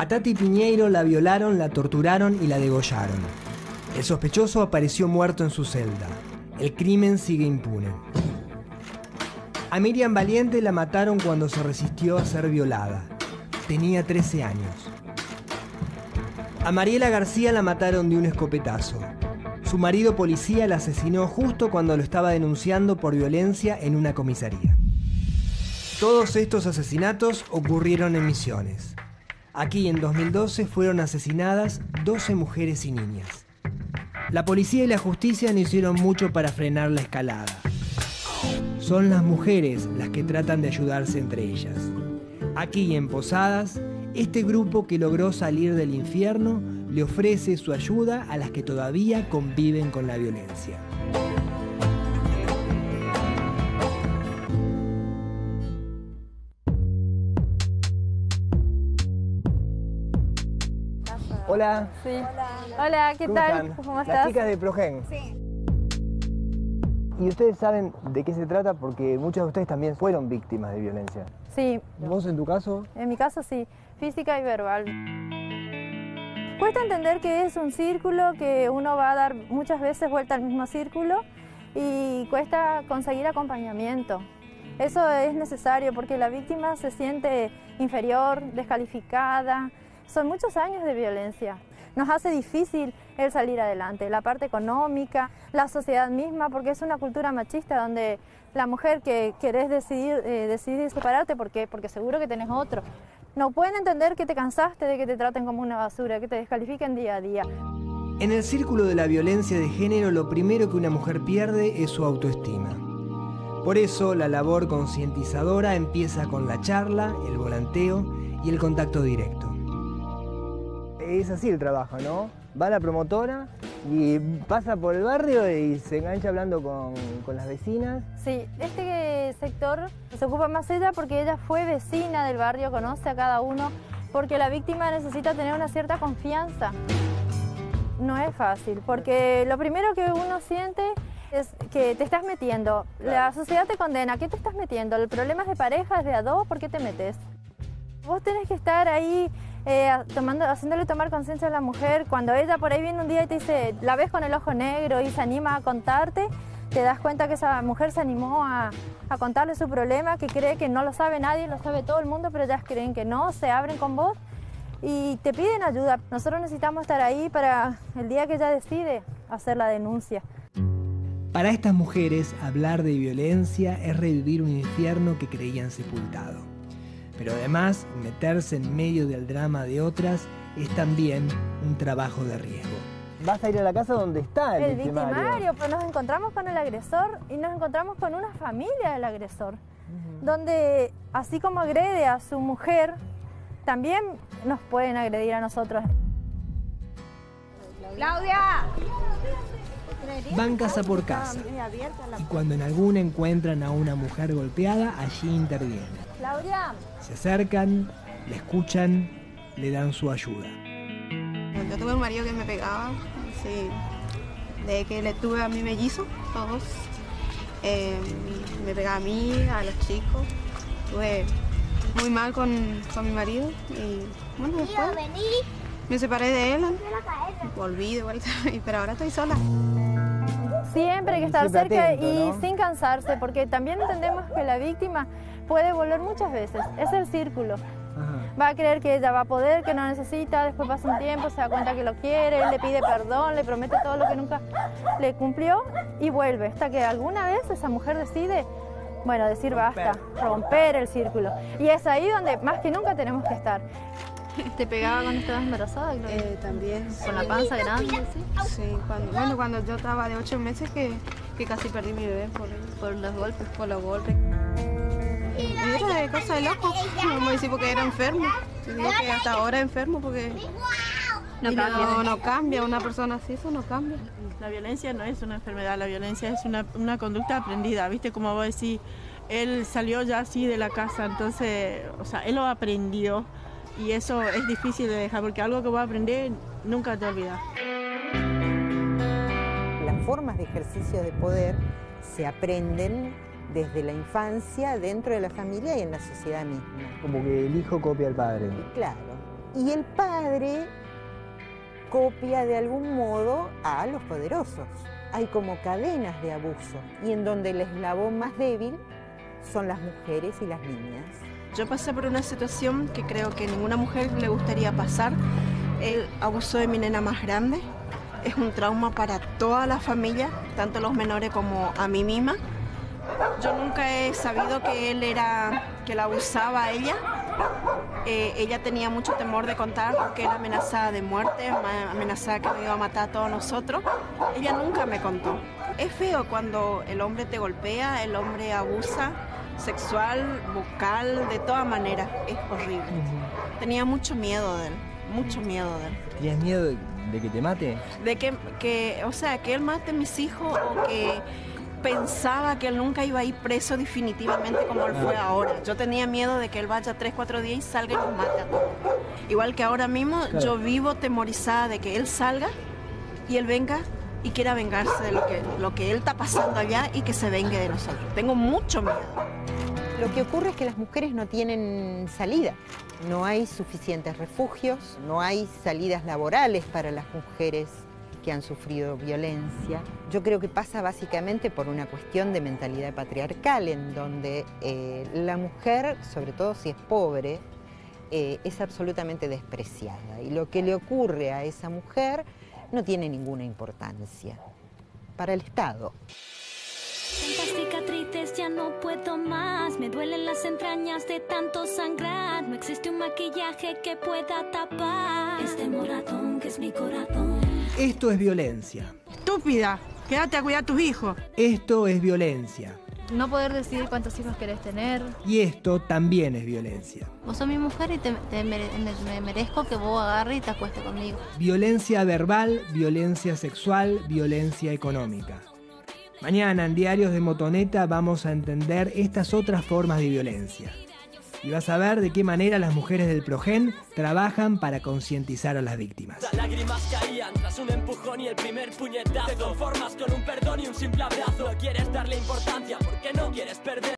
A Tati Piñeiro la violaron, la torturaron y la degollaron. El sospechoso apareció muerto en su celda. El crimen sigue impune. A Miriam Valiente la mataron cuando se resistió a ser violada. Tenía 13 años. A Mariela García la mataron de un escopetazo. Su marido policía la asesinó justo cuando lo estaba denunciando por violencia en una comisaría. Todos estos asesinatos ocurrieron en Misiones. Aquí en 2012 fueron asesinadas 12 mujeres y niñas. La policía y la justicia no hicieron mucho para frenar la escalada. Son las mujeres las que tratan de ayudarse entre ellas. Aquí en Posadas, este grupo que logró salir del infierno le ofrece su ayuda a las que todavía conviven con la violencia. Hola. Sí. Hola, ¿qué ¿cómo tal? están? ¿Cómo Las estás? chicas de Progen. Sí. Y ustedes saben de qué se trata porque muchas de ustedes también fueron víctimas de violencia. Sí, ¿Vos en tu caso? en mi caso sí, física y verbal. Cuesta entender que es un círculo, que uno va a dar muchas veces vuelta al mismo círculo y cuesta conseguir acompañamiento. Eso es necesario porque la víctima se siente inferior, descalificada. Son muchos años de violencia. Nos hace difícil el salir adelante, la parte económica, la sociedad misma, porque es una cultura machista donde la mujer que querés decidir, eh, decidir separarte, ¿por qué? Porque seguro que tenés otro. No pueden entender que te cansaste de que te traten como una basura, que te descalifiquen día a día. En el círculo de la violencia de género lo primero que una mujer pierde es su autoestima. Por eso la labor concientizadora empieza con la charla, el volanteo y el contacto directo. Es así el trabajo, ¿no? Va la promotora y pasa por el barrio y se engancha hablando con, con las vecinas. Sí, este sector se ocupa más ella porque ella fue vecina del barrio, conoce a cada uno, porque la víctima necesita tener una cierta confianza. No es fácil, porque lo primero que uno siente es que te estás metiendo. La sociedad te condena, ¿qué te estás metiendo? El problema es de pareja, es de a dos, ¿por qué te metes? Vos tenés que estar ahí eh, haciéndole tomar conciencia a la mujer. Cuando ella por ahí viene un día y te dice, la ves con el ojo negro y se anima a contarte, te das cuenta que esa mujer se animó a, a contarle su problema, que cree que no lo sabe nadie, lo sabe todo el mundo, pero ellas creen que no, se abren con vos y te piden ayuda. Nosotros necesitamos estar ahí para el día que ella decide hacer la denuncia. Para estas mujeres, hablar de violencia es revivir un infierno que creían sepultado. Pero además, meterse en medio del drama de otras es también un trabajo de riesgo. Vas a ir a la casa donde está El victimario, pues nos encontramos con el agresor y nos encontramos con una familia del agresor, donde así como agrede a su mujer, también nos pueden agredir a nosotros. Claudia. Van casa por casa y cuando en alguna encuentran a una mujer golpeada, allí intervienen. Claudia, Se acercan, la escuchan, le dan su ayuda. Yo tuve un marido que me pegaba, sí, de que le tuve a mi mellizo, todos. Eh, me pegaba a mí, a los chicos. Estuve muy mal con, con mi marido y bueno, después me separé de él. Volví de vuelta, pero ahora estoy sola. siempre hay que estar Siempre cerca atento, y ¿no? sin cansarse, porque también entendemos que la víctima puede volver muchas veces, es el círculo. Va a creer que ella va a poder, que no necesita, después pasa un tiempo, se da cuenta que lo quiere, él le pide perdón, le promete todo lo que nunca le cumplió y vuelve, hasta que alguna vez esa mujer decide, bueno, decir basta, romper el círculo. Y es ahí donde más que nunca tenemos que estar. ¿Te pegaba cuando estabas embarazada? Gloria? Eh, también. Con la panza grande, ¿sí? Sí, cuando, bueno, cuando yo estaba de ocho meses que, que casi perdí mi bebé por, Por los golpes. por los golpes. Y era de cosa de loco, como decir porque era enfermo. Que hasta ahora es enfermo porque No cambia. no, no cambia, una persona así, eso no cambia. La violencia no es una enfermedad, la violencia es una, una conducta aprendida, ¿viste? Como vos decís, él salió ya así de la casa, entonces, o sea, él lo aprendió y eso es difícil de dejar porque algo que vos aprendés nunca te olvidas. Las formas de ejercicio de poder se aprenden desde la infancia, dentro de la familia y en la sociedad misma. Como que el hijo copia al padre. Y claro, Y el padre copia de algún modo a los poderosos. Hay como cadenas de abuso y en donde el eslabón más débil son las mujeres y las niñas. Yo pasé por una situación que creo que ninguna mujer le gustaría pasar. Él abusó de mi nena más grande. Es un trauma para toda la familia, tanto los menores como a mí misma. Yo nunca he sabido que él era, que la abusaba a ella. Eh, ella tenía mucho temor de contar porque era amenazada de muerte, amenazada que nos iba a matar a todos nosotros. Ella nunca me contó. Es feo cuando el hombre te golpea, el hombre abusa sexual, vocal, de todas maneras. Es horrible. Tenía mucho miedo de él, mucho miedo de él. ¿Tienes miedo de, de que te mate? De que, que, o sea, que él mate a mis hijos o que pensaba que él nunca iba a ir preso definitivamente como él fue ahora. Yo tenía miedo de que él vaya tres, cuatro días y salga y nos mate a todos. Igual que ahora mismo, yo vivo temorizada de que él salga y él venga y quiera vengarse de lo que, lo que él está pasando allá y que se vengue de nosotros. Tengo mucho miedo. Lo que ocurre es que las mujeres no tienen salida. No hay suficientes refugios, no hay salidas laborales para las mujeres que han sufrido violencia. Yo creo que pasa básicamente por una cuestión de mentalidad patriarcal, en donde eh, la mujer, sobre todo si es pobre, eh, es absolutamente despreciada. Y lo que le ocurre a esa mujer no tiene ninguna importancia para el Estado. Tantas cicatrices ya no puedo más, me duelen las entrañas de tanto sangrar, no existe un maquillaje que pueda tapar este moratón que es mi corazón. Esto es violencia. Estúpida, quédate a cuidar a tus hijos. Esto es violencia. No poder decidir cuántos hijos querés tener. Y esto también es violencia. Vos sos mi mujer y te, te mere- me, me merezco que vos agarres y te acuestes conmigo. Violencia verbal, violencia sexual, violencia económica. Mañana en Diarios de Motoneta vamos a entender estas otras formas de violencia. Y vas a ver de qué manera las mujeres del Progen trabajan para concientizar a las víctimas. Lágrimas caían tras un empujón y el primer puñetazo. Te conformas con un perdón y un simple abrazo. No quieres darle importancia porque no quieres perder.